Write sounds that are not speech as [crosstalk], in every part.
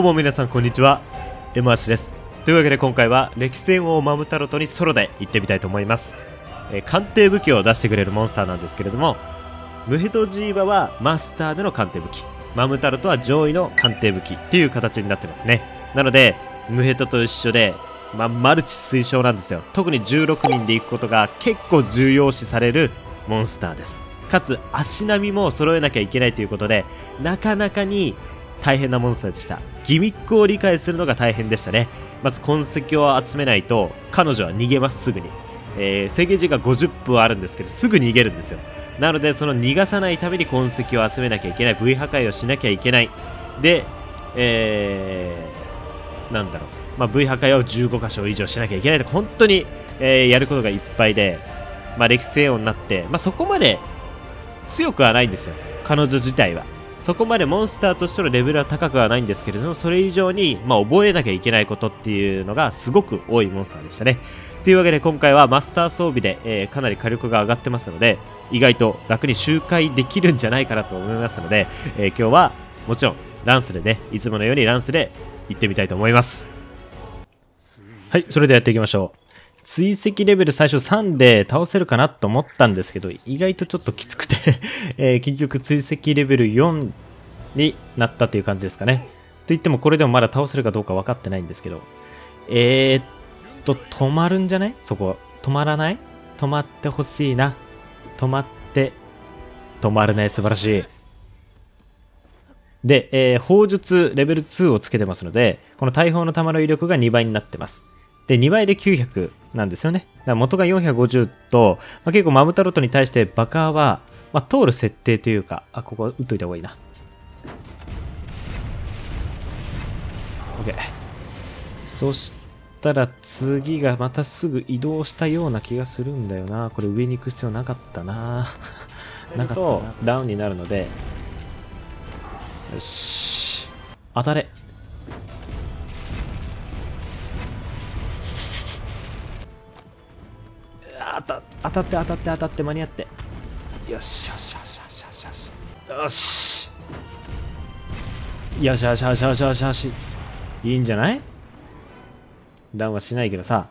どうも皆さんこんにちは。M アシです。というわけで今回は歴戦王マムタロトにソロで行ってみたいと思います、えー鑑定武器を出してくれるモンスターなんですけれどもムヘトジーバはマスターでの鑑定武器。マムタロトは上位の鑑定武器っていう形になってますね。なのでムヘトと一緒でま、マルチ推奨なんですよ。特に16人で行くことが結構重要視されるモンスターです。かつ足並みも揃えなきゃいけないということでなかなかに大変なモンスターでした。ギミックを理解するのが大変でしたね。まず痕跡を集めないと彼女は逃げますすぐに、えー、制限時間50分あるんですけどすぐ逃げるんですよ。なのでその逃がさないために痕跡を集めなきゃいけない。V 破壊をしなきゃいけない。でえー、なんだろう。まあ、V 破壊を15箇所以上しなきゃいけないと。か本当に、えーやることがいっぱいで、まあ、歴戦王になって、まあ、そこまで強くはないんですよ。彼女自体は。そこまでモンスターとしてのレベルは高くはないんですけれどもそれ以上に、まあ、覚えなきゃいけないことっていうのがすごく多いモンスターでしたねというわけで今回はマスター装備で、えーかなり火力が上がってますので意外と楽に周回できるんじゃないかなと思いますので、えー今日はもちろんランスでねいつものようにランスで行ってみたいと思いますはい、それではやっていきましょう。追跡レベル最初3で倒せるかなと思ったんですけど、意外とちょっときつくて、[laughs] えー結局追跡レベル4になったっていう感じですかね。と言ってもこれでもまだ倒せるかどうか分かってないんですけど、えー、っと、止まるんじゃない？そこ。止まらない？止まってほしいな。止まって、止まるね。素晴らしい。で、えー砲術レベル2をつけてますので、この大砲の弾の威力が2倍になってます。で、2倍で900なんですよね。だから元が450と、まあ、結構マムタロットに対してバカは、まあ、通る設定というか、あ、ここ打っといた方がいいな。OK。そしたら次がまたすぐ移動したような気がするんだよな。これ上に行く必要なかったな。[laughs] なかったな。ダウンになるので、よし。当たれ。当たって当たって当たって間に合って。よしよしよしよしよし。よしよしよしよしよしよし。よしよしいいんじゃない？ダウンはしないけどさ。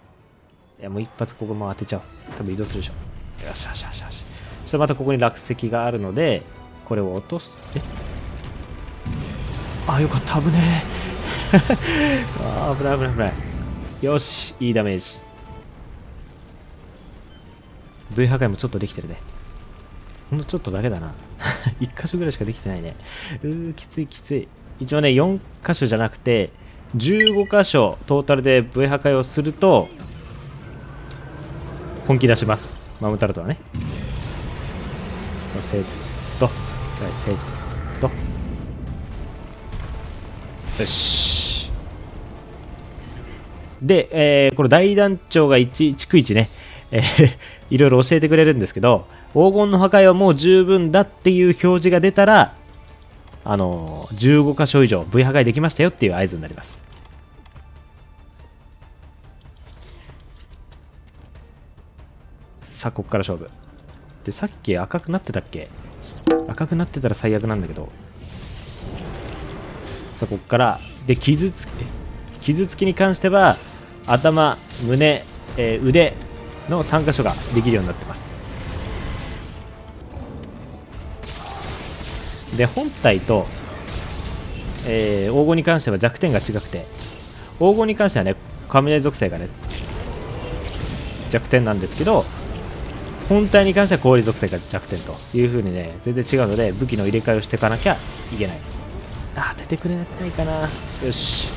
いやもう一発ここも当てちゃおう。多分移動するでしょ。よしよしよしよし。そしてまたここに落石があるのでこれを落とす。え？あよかった。危ねえ。[laughs] あー危ない危ない危ない。よしいいダメージ V 破壊もちょっとできてるね。ほんとちょっとだけだな。[laughs] 1箇所ぐらいしかできてないね。うー、きついきつい。一応ね、4箇所じゃなくて、15箇所トータルで V 破壊をすると、本気出します。マムタルトはね。セット。はいセット。よし。で、えーこの大団長が1、逐一ね、えー [laughs] いろいろ教えてくれるんですけど、黄金の破壊はもう十分だっていう表示が出たら、あのー15箇所以上 V 破壊できましたよっていう合図になります。さあ、ここから勝負。で、さっき赤くなってたっけ？赤くなってたら最悪なんだけど。さあ、ここから。で、傷つき、傷つきに関しては、頭、胸、えー腕の3箇所ができるようになってます。で、本体と、えー黄金に関しては弱点が違くて、黄金に関してはね、雷属性がね、弱点なんですけど、本体に関しては氷属性が弱点という風にね、全然違うので、武器の入れ替えをしていかなきゃいけない。あ、当ててくれないかな。よし。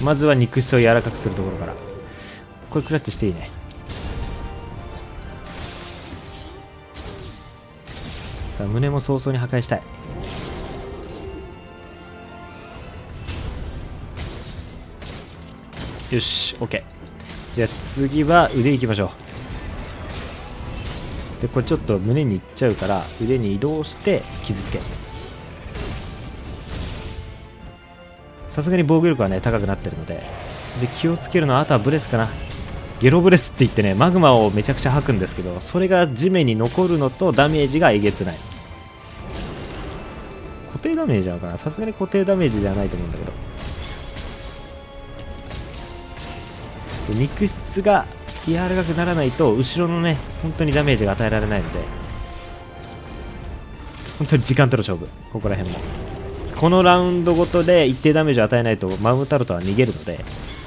まずは肉質を柔らかくするところから。これクラッチしていいね。さあ、胸も早々に破壊したい。よし、OK。じゃあ次は腕いきましょう。で、これちょっと胸にいっちゃうから、腕に移動して傷つけ。さすがに防御力はね、高くなってるので。で、気をつけるのは、あとはブレスかな。ゲロブレスって言ってね、マグマをめちゃくちゃ吐くんですけど、それが地面に残るのとダメージがえげつない。こ定ダメージなのかな？さすがに固定ダメージではないと思うんだけど。肉質が柔らかくならないと後ろのね本当にダメージが与えられないので。本当に時間との勝負。ここら辺も。このラウンドごとで一定ダメージを与えないとマムタルトは逃げるので。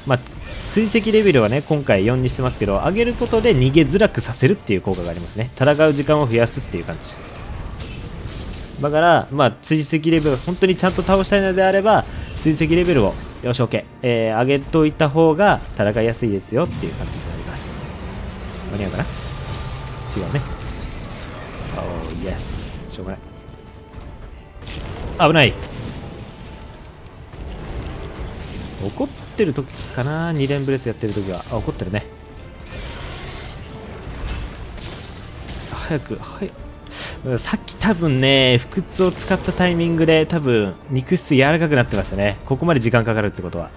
まあ追跡レベルはね今回4にしてますけど上げることで逃げづらくさせるっていう効果がありますね。戦う時間を増やすっていう感じ。だからまあ追跡レベル本当にちゃんと倒したいのであれば追跡レベルをよし OK、えー、上げといた方が戦いやすいですよっていう感じになります。間に合うかな？違うね。Oh yes. しょうがない。危ない。怒ってる時かな。2連ブレスやってる時は。あ怒ってるね。早く早さっき多分ね腹痛を使ったタイミングで多分肉質柔らかくなってましたね。ここまで時間かかるってことは。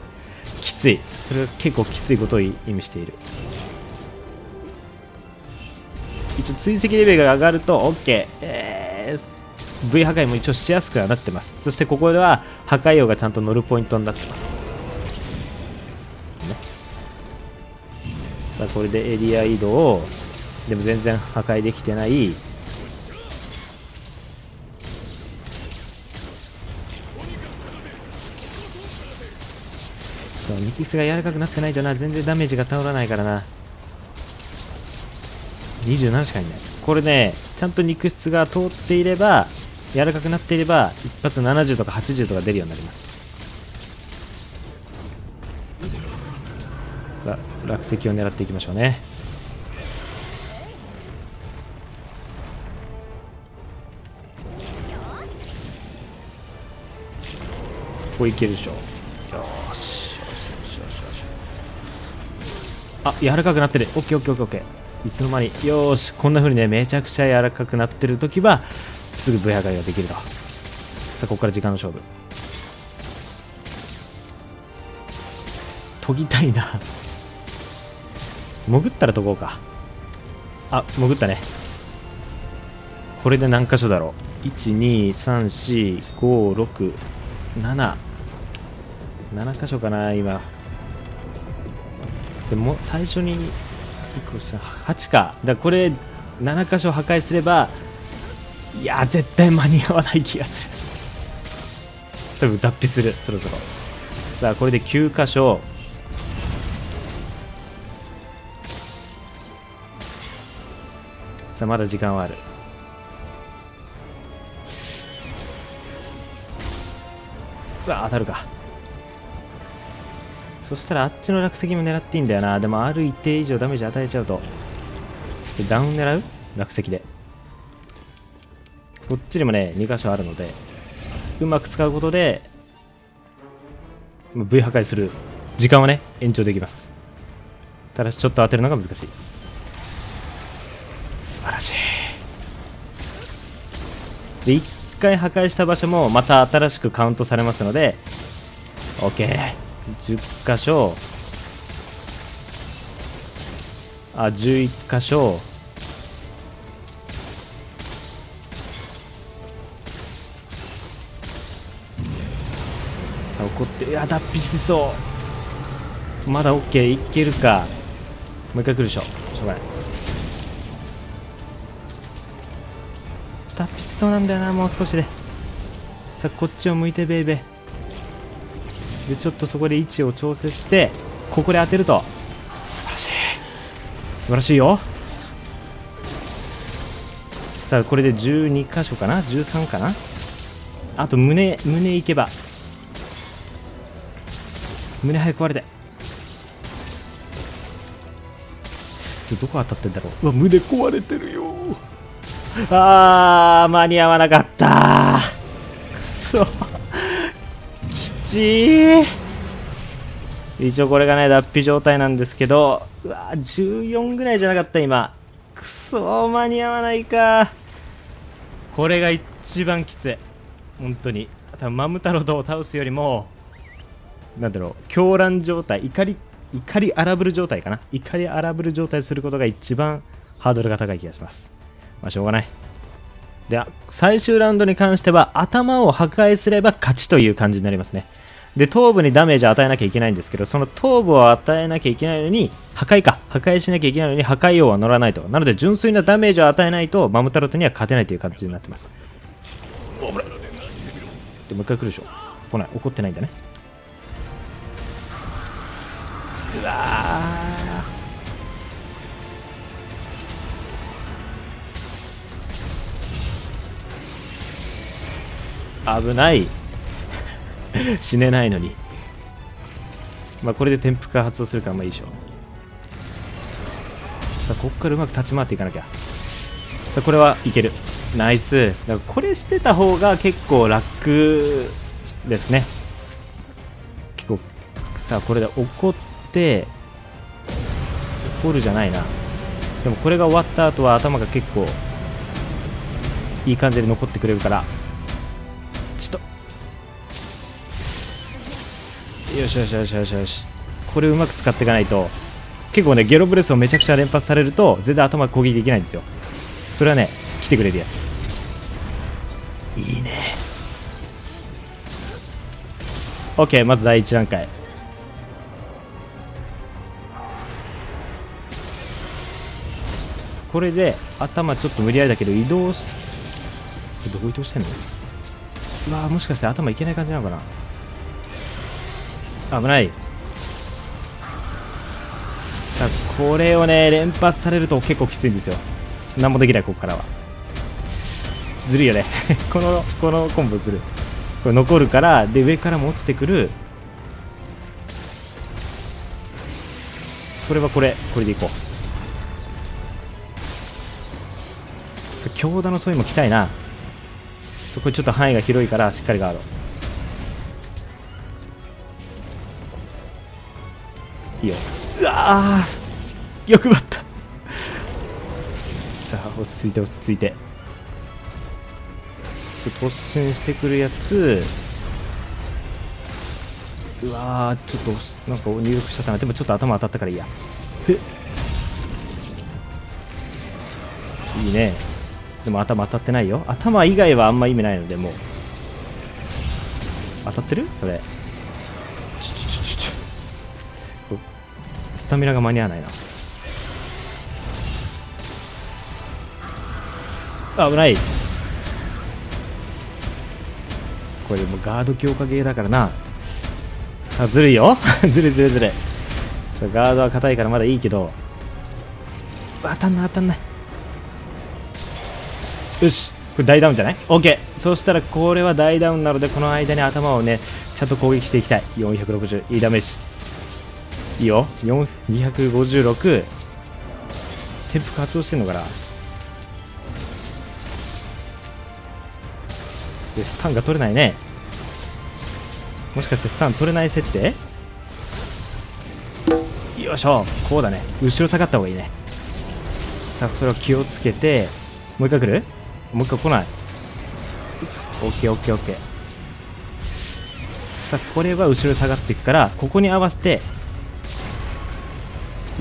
きつい。それは結構きついことを意味している。一応追跡レベルが上がると OK、えー、V 破壊も一応しやすくはなってます。そしてここでは破壊王がちゃんと乗るポイントになってます。さあこれでエリア移動でも全然破壊できてない。さあミキスが柔らかくなってないとな。全然ダメージが倒らないからな。27しかいない。これねちゃんと肉質が通っていれば柔らかくなっていれば一発70とか80とか出るようになります。落石を狙っていきましょうね。ここいけるでしょ。よしよしよしよしよし。あ柔らかくなってる。オッケーオッケーオッケーオッケー。いつの間に。よしこんな風にねめちゃくちゃ柔らかくなってる時はすぐ V 破壊ができると。さあここから時間の勝負。研ぎたいな。潜ったら解こうか。あ潜ったね。これで何箇所だろう？1234567 7箇所かな今。でも最初に1個した8か。だからこれ7箇所破壊すればいや絶対間に合わない気がする。多分脱皮する。そろそろ。さあこれで9箇所。まだ時間はある。うわ当たるか。そしたらあっちの落石も狙っていいんだよな。でもある一定以上ダメージ与えちゃうと。ダウン狙う？落石で。こっちにもね2箇所あるのでうまく使うことで V 破壊する時間はね延長できます。ただしちょっと当てるのが難しい。晴らしい。で1回破壊した場所もまた新しくカウントされますので OK10 箇所。あ11箇所。さあ怒っていや脱皮しそう。まだ OK いけるか。もう一回来るでしょ。しょうがない。脱皮しそうなんだよなもう少しで。さあこっちを向いてベイベー。でちょっとそこで位置を調整してここで当てると。素晴らしい。素晴らしいよ。さあこれで12箇所かな？13かな？あと胸胸いけば。胸早く割れて。どこ当たってんだろう？うわ胸壊れてるよ。あー、間に合わなかった。くそ。きちー。一応これがね、脱皮状態なんですけど、うわー、14ぐらいじゃなかった、今。くそ間に合わないか。これが一番きつい。本当に。多分マムタロドを倒すよりも、なんだろう、狂乱状態、怒り、怒り荒ぶる状態かな。怒り荒ぶる状態することが一番ハードルが高い気がします。まあ、しょうがない。で、最終ラウンドに関しては頭を破壊すれば勝ちという感じになりますね。で、頭部にダメージを与えなきゃいけないんですけど、その頭部を与えなきゃいけないのに、破壊か。破壊しなきゃいけないのに破壊王は乗らないと。なので、純粋なダメージを与えないと、マムタロトには勝てないという感じになってます。危ない。で、もう一回来るでしょ。来ない。怒ってないんだね。うわ危ない。死ねないのに。まあこれで転覆が発動するからまあいいでしょさあこっからうまく立ち回っていかなきゃ。さあこれはいける。ナイス。だからこれしてた方が結構楽ですね。結構さあこれで怒って怒るじゃないな。でもこれが終わった後は頭が結構いい感じで残ってくれるから。よしよしよしよしよし。これうまく使っていかないと。結構ねゲロブレスをめちゃくちゃ連発されると全然頭攻撃できないんですよ。それはね来てくれるやつ。いいね。OK まず第1段階。これで頭ちょっと無理やりだけど移動しどこ移動してんの？うわもしかして頭いけない感じなのかな？危ない。さあこれをね連発されると結構きついんですよ。何もできないここからは。ずるいよね。[laughs] このこのコンボずる。これ残るからで上からも落ちてくる。それはこれこれでいこう。強打のソイも来たいな。そこちょっと範囲が広いからしっかりガード。いいよ。うわー。よくばった。さあ落ち着いて落ち着いて。突進してくるやつ。うわーちょっとなんか入力しちゃったな。でもちょっと頭当たったからいいや。いいね。でも頭当たってないよ。頭以外はあんま意味ないのでもう。当たってる？それスタミナが間に合わないな。危ない。これもガード強化ゲーだからな。さあずるいよ。ずるずるずるい。ガードは硬いからまだいいけど。当たんない当たんない。よし。これ大ダウンじゃない ?OK そしたらこれは大ダウンなのでこの間に頭をねちゃんと攻撃していきたい。460いいダメージ。いいよ。256転覆発動してんのかな？でスタンが取れないね。もしかしてスタン取れない設定？よいしょ。こうだね。後ろ下がった方がいいね。さあそれを気をつけて。もう一回来る？もう一回来ない？オッケーオッケーオッケー。さあ、これは後ろ下がっていくから、ここに合わせて、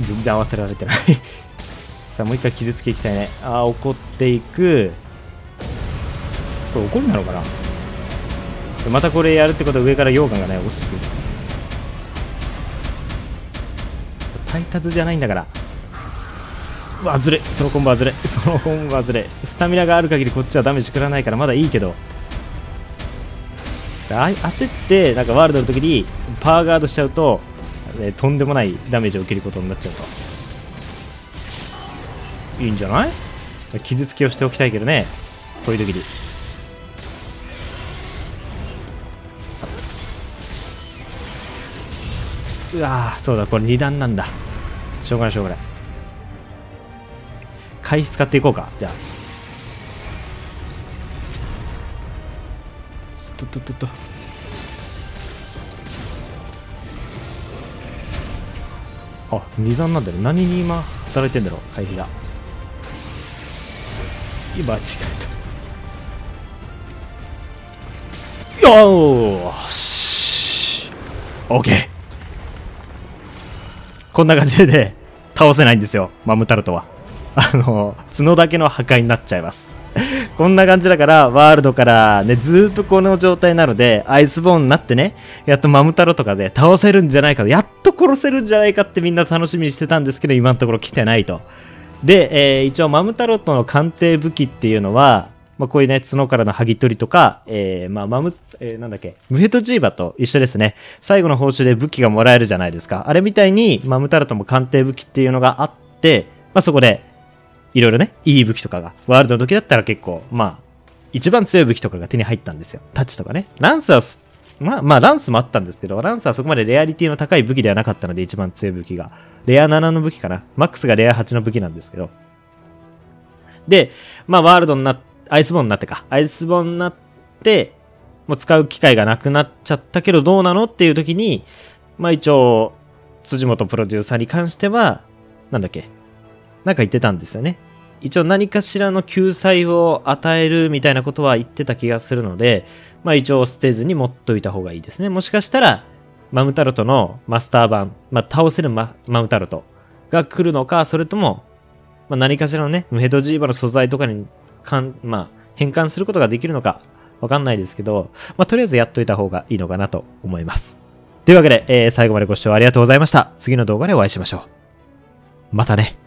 全然合わせられてない [laughs] さあ、もう一回傷つけいきたいね。ああ、怒っていく。これ怒るなのかな？またこれやるってことは上から溶岩がね、落ちてくる。配達じゃないんだから。うわずれそのコンボはずれ [laughs] そのコンボはずれスタミナがある限りこっちはダメージ食らないからまだいいけど焦ってなんかワールドの時にパワーガードしちゃうと、ね、とんでもないダメージを受けることになっちゃうと。いいんじゃない？傷つきをしておきたいけどね。こういう時に。うわそうだ。これ2段なんだ。しょうがないしょうがない。回避使っていこうか。じゃあ。ととととあ二段なんだよ何に今働いてんだろう回避が。今違えた。よーし。OK こんな感じで、ね、倒せないんですよマムタルトは。あの、角だけの破壊になっちゃいます。[laughs] こんな感じだから、ワールドからね、ずーっとこの状態なので、アイスボーンになってね、やっとマムタロとかで倒せるんじゃないか、やっと殺せるんじゃないかってみんな楽しみにしてたんですけど、今のところ来てないと。で、えー一応マムタロットの鑑定武器っていうのは、まあ、こういうね、角からの剥ぎ取りとか、えー、まあ、マム、えーなんだっけ、ムヘトジーバと一緒ですね。最後の報酬で武器がもらえるじゃないですか。あれみたいに、マムタロトも鑑定武器っていうのがあって、まあ、そこで、いろいろね、いい武器とかが、ワールドの時だったら結構、まあ、一番強い武器とかが手に入ったんですよ。タッチとかね。ランスは、まあ、まあ、ランスもあったんですけど、ランスはそこまでレアリティの高い武器ではなかったので、一番強い武器が。レア7の武器かな。マックスがレア8の武器なんですけど。で、まあ、ワールドになっ、アイスボーンになってか。アイスボーンになって、もう使う機会がなくなっちゃったけどどうなのっていう時に、まあ一応、辻元プロデューサーに関しては、なんだっけ。なんか言ってたんですよね。一応何かしらの救済を与えるみたいなことは言ってた気がするので、まあ一応捨てずに持っといた方がいいですね。もしかしたら、マムタロトのマスター版、まあ倒せるママムタロトが来るのか、それとも、まあ何かしらのね、ムヘドジーバの素材とかにかん、まあ変換することができるのか、わかんないですけど、まあとりあえずやっといた方がいいのかなと思います。というわけで、えー最後までご視聴ありがとうございました。次の動画でお会いしましょう。またね。